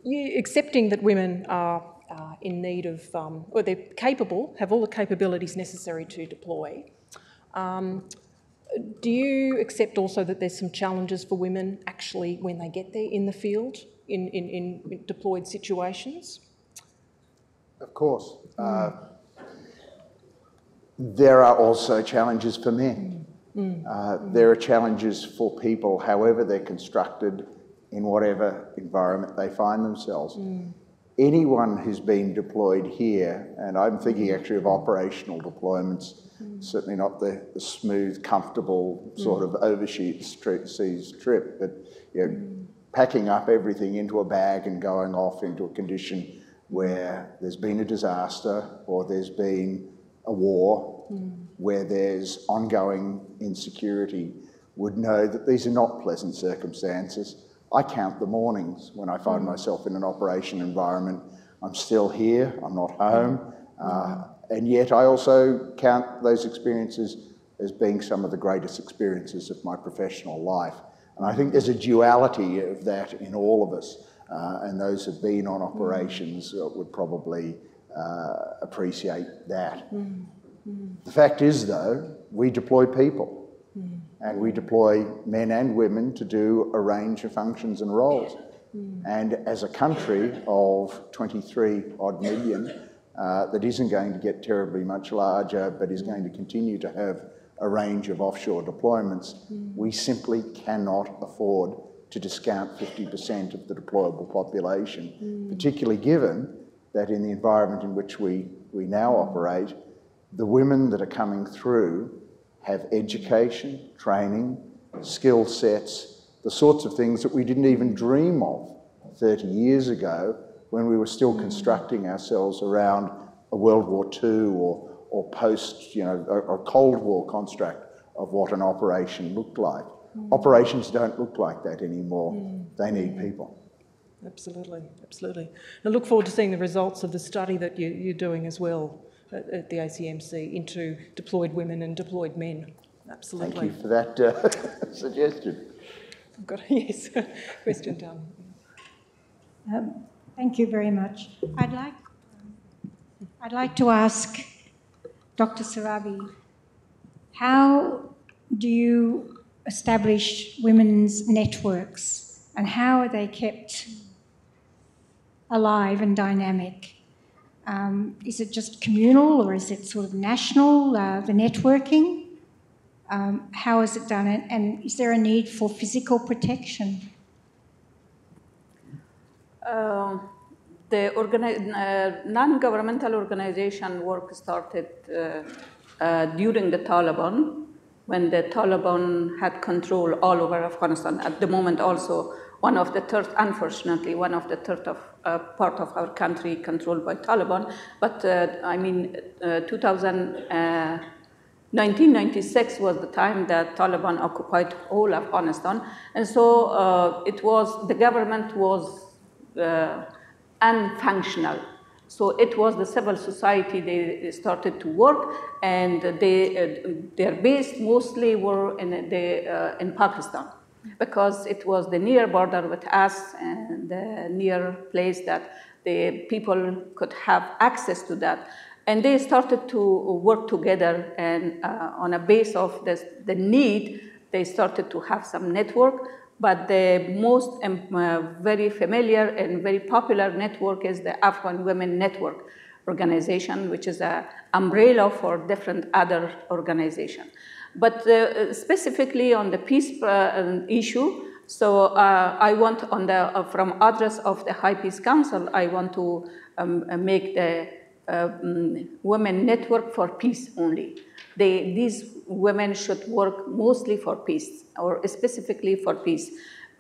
You accepting that women are uh, in need of, um, or they're capable, have all the capabilities necessary to deploy. Um, do you accept also that there's some challenges for women actually when they get there in the field in, in, in deployed situations? Of course. Mm. Uh, there are also challenges for men. Mm. Uh, there are challenges for people, however they're constructed, in whatever environment they find themselves. Mm. Anyone who's been deployed here, and I'm thinking actually of operational deployments, mm. certainly not the, the, smooth, comfortable sort mm. of overseas trip, but you know, mm. packing up everything into a bag and going off into a condition where there's been a disaster or there's been a war, mm. where there's ongoing insecurity, would know that these are not pleasant circumstances. I count the mornings when I find mm. myself in an operation environment. I'm still here, I'm not home, uh, and yet I also count those experiences as being some of the greatest experiences of my professional life. And I think there's a duality of that in all of us, uh, and those who've been on operations uh, would probably uh, appreciate that. Mm. Mm. The fact is, though, we deploy people, mm. And we deploy men and women to do a range of functions and roles. And as a country of 23 odd million, uh, that isn't going to get terribly much larger, but is going to continue to have a range of offshore deployments, mm. we simply cannot afford to discount 50% of the deployable population, mm. particularly given that in the environment in which we, we now operate, the women that are coming through have education, training, skill sets, the sorts of things that we didn't even dream of 30 years ago when we were still constructing ourselves around a World War II or or post, you know, a, a Cold War construct of what an operation looked like. Mm. Operations don't look like that anymore. Mm. They need mm. people. Absolutely, absolutely. I look forward to seeing the results of the study that you, are doing as well at, at, the ACMC into deployed women and deployed men. Absolutely. Thank you for that uh, suggestion. I've got a yes question down. Um, thank you very much. I'd like, I'd like to ask Dr. Sarabi, how do you establish women's networks and how are they kept alive and dynamic? Um, is it just communal or is it sort of national, uh, the networking? Um, how is it done? And, is there a need for physical protection? Uh, the organi- uh, non-governmental organization work started uh, uh, during the Taliban, when the Taliban had control all over Afghanistan. At the moment, also one of the third, unfortunately, one of the third of uh, part of our country controlled by Taliban. But uh, I mean, uh, 2000. 1996 was the time that Taliban occupied all Afghanistan, and so it was the government was unfunctional. So it was the civil society, they started to work, and they, uh, their base mostly were in, the, uh, in Pakistan because it was the near border with us and the near place that the people could have access to that. And they started to work together, and uh, on a base of this, the need, they started to have some network but the most um, uh, very familiar and very popular network is the Afghan Women Network organization, which is an umbrella for different other organizations. But uh, specifically on the peace uh, issue, so uh, I want on the uh, from address of the High Peace Council, I want to um, make the um, women network for peace only. They, these women should work mostly for peace or specifically for peace,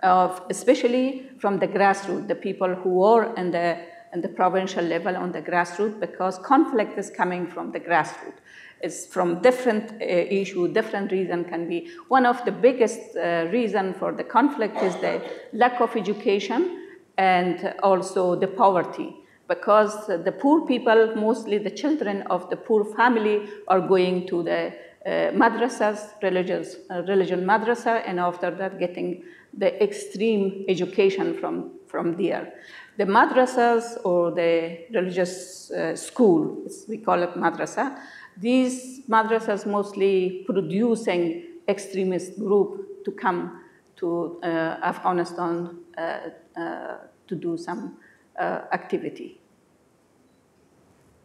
uh, especially from the grassroots, the people who are in the, in the provincial level on the grassroots, because conflict is coming from the grassroots. It's from different uh, issue, different reason can be. One of the biggest uh, reason for the conflict is the lack of education and also the poverty because the poor people, mostly the children of the poor family, are going to the uh, madrasas, religious, uh, religion madrasa, and after that getting the extreme education from, from there. The madrasas or the religious uh, school, we call it madrasa, these madrasas mostly producing extremist group to come to uh, Afghanistan uh, uh, to do some activity.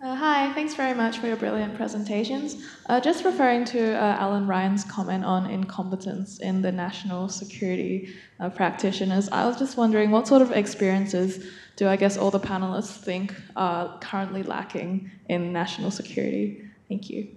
Uh, hi, thanks very much for your brilliant presentations. Uh, just referring to uh, Alan Ryan's comment on incompetence in the national security practitioners, I was just wondering what sort of experiences do I guess all the panelists think are currently lacking in national security? Thank you.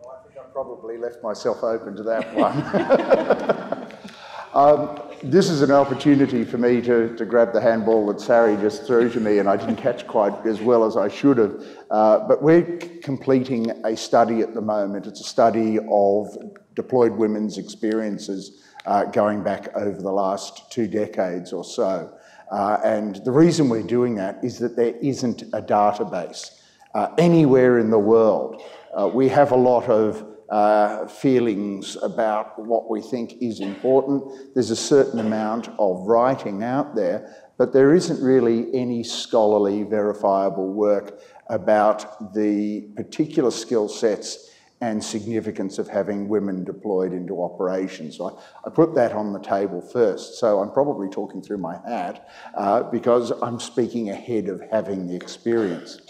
Well, I think I probably left myself open to that one. um, this is an opportunity for me to, to grab the handball that Sarah just threw to me, and I didn't catch quite as well as I should have. Uh, but we're completing a study at the moment. It's a study of deployed women's experiences uh, going back over the last two decades or so. Uh, and the reason we're doing that is that there isn't a database uh, anywhere in the world. Uh, we have a lot of uh, feelings about what we think is important. There's a certain amount of writing out there, but there isn't really any scholarly, verifiable work about the particular skill sets and significance of having women deployed into operations. So I, I, put that on the table first. So I'm probably talking through my hat uh, because I'm speaking ahead of having the experience.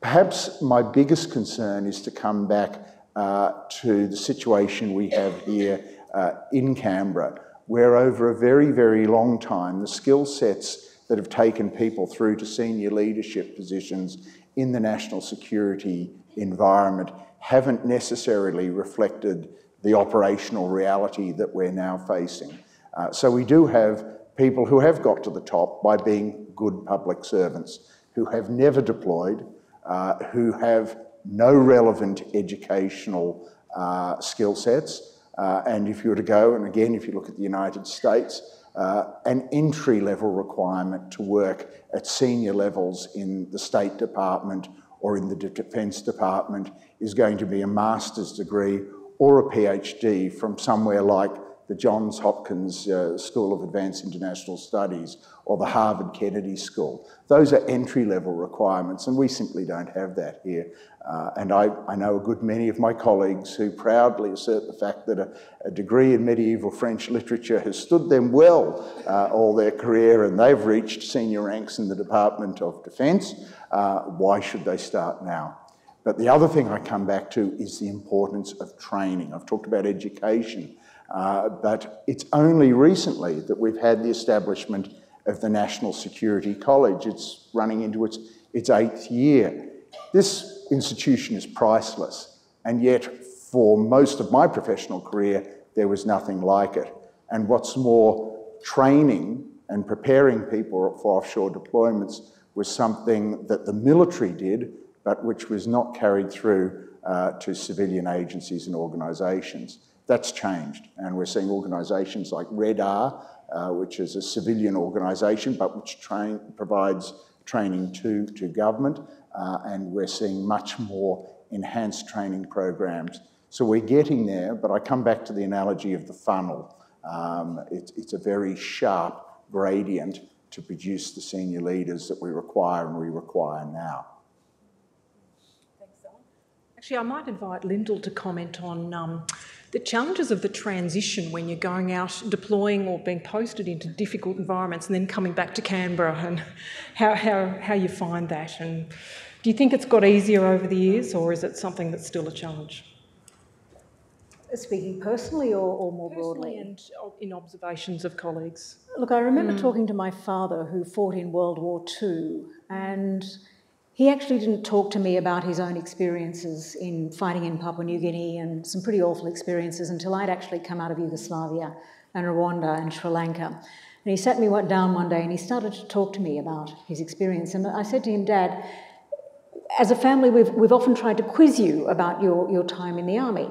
Perhaps my biggest concern is to come back uh, to the situation we have here uh, in Canberra, where over a very, very long time, the skill sets that have taken people through to senior leadership positions in the national security environment haven't necessarily reflected the operational reality that we're now facing. Uh, so we do have people who have got to the top by being good public servants, who have never deployed, uh, who have no relevant educational uh, skill sets. Uh, and if you were to go, and again, if you look at the United States, uh, an entry level requirement to work at senior levels in the State Department or in the Defence Department is going to be a master's degree or a PhD from somewhere like the Johns Hopkins uh, School of Advanced International Studies or the Harvard Kennedy School. Those are entry level requirements, and we simply don't have that here. Uh, and I, I, know a good many of my colleagues who proudly assert the fact that a, a degree in medieval French literature has stood them well uh, all their career and they've reached senior ranks in the Department of Defence. Uh, why should they start now? But the other thing I come back to is the importance of training. I've talked about education. Uh, but it's only recently that we've had the establishment of the National Security College. It's running into its, its eighth year. This institution is priceless, and yet for most of my professional career, there was nothing like it. And what's more, training and preparing people for offshore deployments was something that the military did, but which was not carried through uh, to civilian agencies and organisations. That's changed, and we're seeing organisations like RedR, uh, which is a civilian organisation but which train, provides training to, to government, uh, and we're seeing much more enhanced training programs. So we're getting there, but I come back to the analogy of the funnel. Um, it's, it's a very sharp gradient to produce the senior leaders that we require and we require now. Actually, I might invite Lyndall to comment on um, the challenges of the transition when you're going out deploying or being posted into difficult environments and then coming back to Canberra and how, how, how you find that. And do you think it's got easier over the years or is it something that's still a challenge? Speaking personally or, or more personally broadly? and in observations of colleagues. Look, I remember mm. talking to my father who fought in World War II and he actually didn't talk to me about his own experiences in fighting in Papua New Guinea and some pretty awful experiences until I'd actually come out of Yugoslavia and Rwanda and Sri Lanka. And he sat me down one day and he started to talk to me about his experience. And I said to him, Dad, as a family, we've, we've often tried to quiz you about your, your time in the army.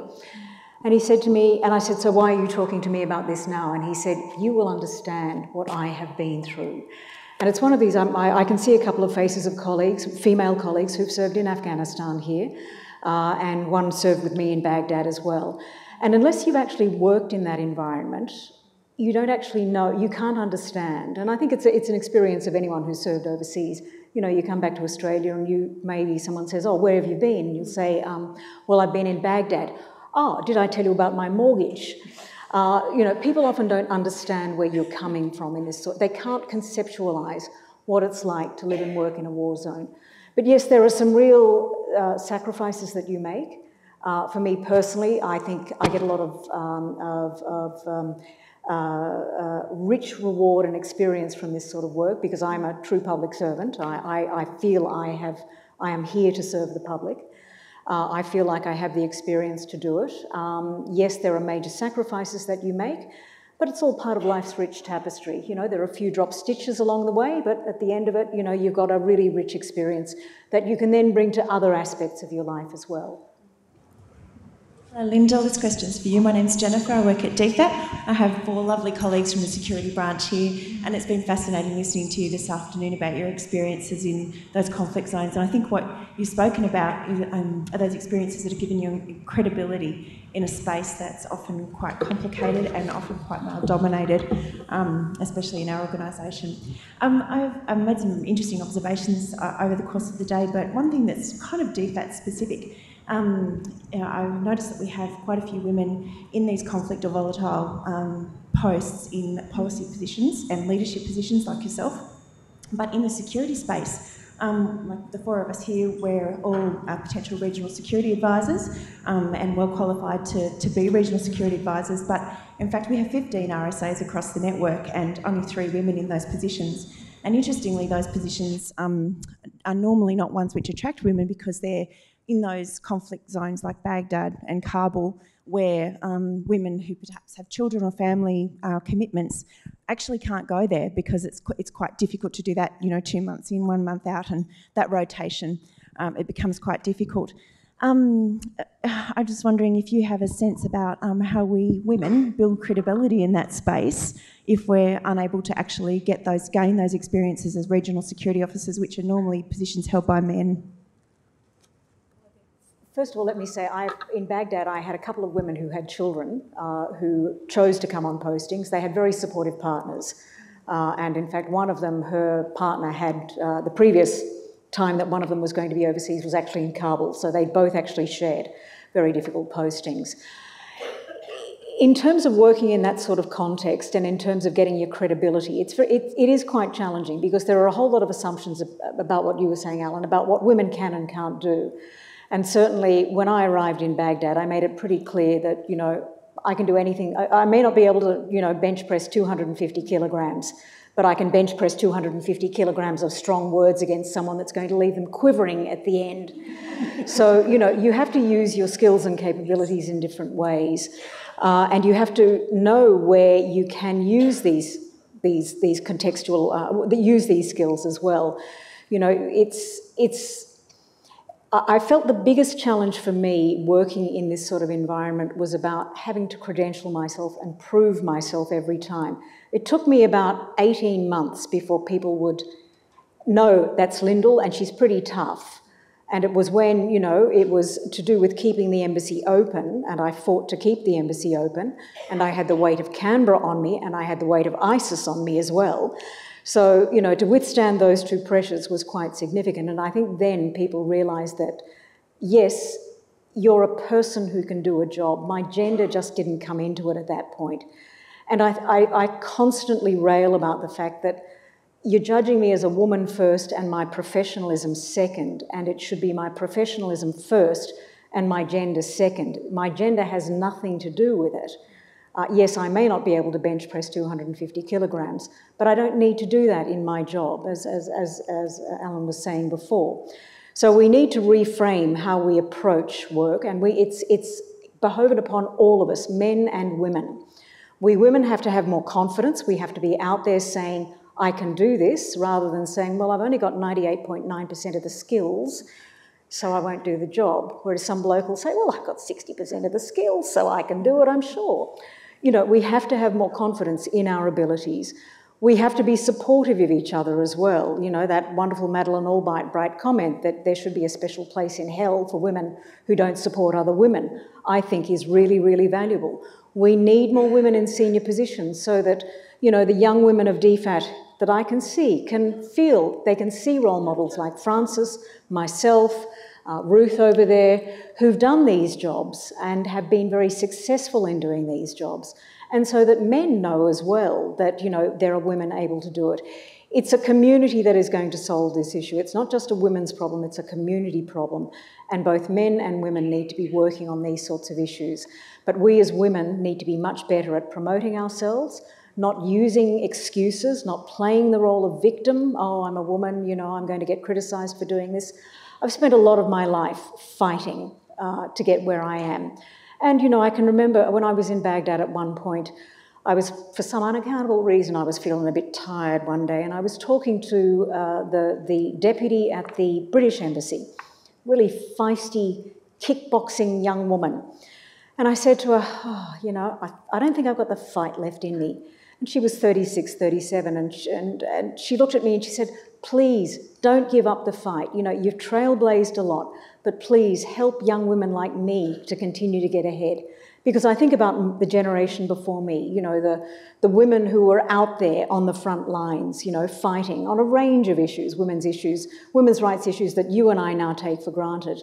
And he said to me, and I said, So why are you talking to me about this now? And he said, You will understand what I have been through. And it's one of these, um, I, I, can see a couple of faces of colleagues, female colleagues who've served in Afghanistan here, uh, and one served with me in Baghdad as well. And unless you've actually worked in that environment, you don't actually know, you can't understand. And I think it's, a, it's an experience of anyone who's served overseas. You know, you come back to Australia and you maybe someone says, Oh, where have you been? And you'll say, um, Well, I've been in Baghdad. Oh, did I tell you about my mortgage? Uh, you know, people often don't understand where you're coming from in this sort. They can't conceptualize what it's like to live and work in a war zone. But yes, there are some real uh, sacrifices that you make. Uh, for me personally, I think I get a lot of, um, of, of um, uh, uh, rich reward and experience from this sort of work because I'm a true public servant. I, I, I feel I have, I am here to serve the public. Uh, I feel like I have the experience to do it. Um, yes, there are major sacrifices that you make, but it's all part of life's rich tapestry. You know, there are a few drop stitches along the way, but at the end of it, you know, you've got a really rich experience that you can then bring to other aspects of your life as well. Uh, Linda, this question's for you. My name's Jennifer. I work at DFAT. I have four lovely colleagues from the security branch here, and it's been fascinating listening to you this afternoon about your experiences in those conflict zones. And I think what you've spoken about is, um, are those experiences that have given you credibility in a space that's often quite complicated and often quite male dominated, um, especially in our organisation. Um, I've, I've, made some interesting observations uh, over the course of the day, but one thing that's kind of DFAT specific um, you know, I noticed that we have quite a few women in these conflict or volatile um, posts in policy positions and leadership positions like yourself. But in the security space, um, like the four of us here, we're all uh, potential regional security advisors um, and well qualified to, to be regional security advisors. But in fact, we have 15 RSAs across the network and only three women in those positions. And interestingly, those positions um, are normally not ones which attract women because they're in those conflict zones like Baghdad and Kabul, where um, women who perhaps have children or family uh, commitments actually can't go there because it's qu- it's quite difficult to do that. You know, two months in, one month out, and that rotation um, it becomes quite difficult. Um, I'm just wondering if you have a sense about um, how we women build credibility in that space if we're unable to actually get those gain those experiences as regional security officers, which are normally positions held by men. First of all, let me say, I, in Baghdad, I had a couple of women who had children uh, who chose to come on postings. They had very supportive partners. Uh, and in fact, one of them, her partner had, uh, the previous time that one of them was going to be overseas was actually in Kabul. So they both actually shared very difficult postings. In terms of working in that sort of context and in terms of getting your credibility, it's it, it is quite challenging because there are a whole lot of assumptions about what you were saying, Alan, about what women can and can't do. And certainly when I arrived in Baghdad, I made it pretty clear that, you know, I can do anything. I, I may not be able to, you know, bench press 250 kilograms, but I can bench press 250 kilograms of strong words against someone that's going to leave them quivering at the end. so, you know, you have to use your skills and capabilities in different ways. Uh, and you have to know where you can use these, these, these contextual, uh, use these skills as well. You know, it's, it's, I felt the biggest challenge for me working in this sort of environment was about having to credential myself and prove myself every time. It took me about 18 months before people would know that's Lyndall and she's pretty tough. And it was when, you know, it was to do with keeping the embassy open, and I fought to keep the embassy open, and I had the weight of Canberra on me, and I had the weight of ISIS on me as well. So, you know, to withstand those two pressures was quite significant. And I think then people realised that, yes, you're a person who can do a job. My gender just didn't come into it at that point. And I, I, I constantly rail about the fact that you're judging me as a woman first and my professionalism second, and it should be my professionalism first and my gender second. My gender has nothing to do with it. Uh, yes, I may not be able to bench press 250 kilograms, but I don't need to do that in my job, as, as, as, as Alan was saying before. So we need to reframe how we approach work, and we, it's, it's behoven upon all of us, men and women. We women have to have more confidence. We have to be out there saying, I can do this, rather than saying, well, I've only got 98.9% of the skills, so I won't do the job. Whereas some bloke will say, well, I've got 60% of the skills, so I can do it, I'm sure you know, we have to have more confidence in our abilities. We have to be supportive of each other as well. You know, that wonderful Madeleine Albright Bright comment that there should be a special place in hell for women who don't support other women, I think is really, really valuable. We need more women in senior positions so that, you know, the young women of DFAT that I can see can feel, they can see role models like Frances, myself, uh, Ruth over there, who've done these jobs and have been very successful in doing these jobs. And so that men know as well that, you know, there are women able to do it. It's a community that is going to solve this issue. It's not just a women's problem, it's a community problem. And both men and women need to be working on these sorts of issues. But we as women need to be much better at promoting ourselves, not using excuses, not playing the role of victim. Oh, I'm a woman, you know, I'm going to get criticised for doing this. I've spent a lot of my life fighting uh, to get where I am. And, you know, I can remember when I was in Baghdad at one point, I was, for some unaccountable reason, I was feeling a bit tired one day, and I was talking to uh, the, the deputy at the British Embassy, really feisty, kickboxing young woman. And I said to her, oh, you know, I, I don't think I've got the fight left in me. And she was 36, 37, and, she, and, and she looked at me and she said, please don't give up the fight. You know, you've trailblazed a lot, but please help young women like me to continue to get ahead. Because I think about the generation before me, you know, the, the women who were out there on the front lines, you know, fighting on a range of issues, women's issues, women's rights issues that you and I now take for granted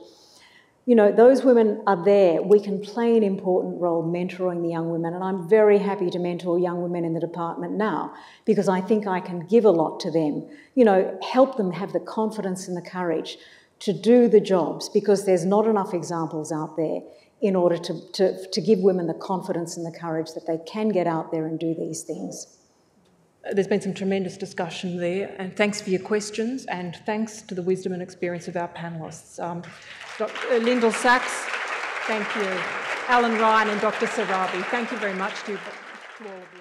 you know, those women are there. We can play an important role mentoring the young women, and I'm very happy to mentor young women in the department now because I think I can give a lot to them. You know, help them have the confidence and the courage to do the jobs because there's not enough examples out there in order to, to, to give women the confidence and the courage that they can get out there and do these things. There's been some tremendous discussion there, and thanks for your questions, and thanks to the wisdom and experience of our panellists. Um, Dr. Uh, Lyndall Sachs, thank you. Alan Ryan and Dr. Sarabi, thank you very much to, to all of you.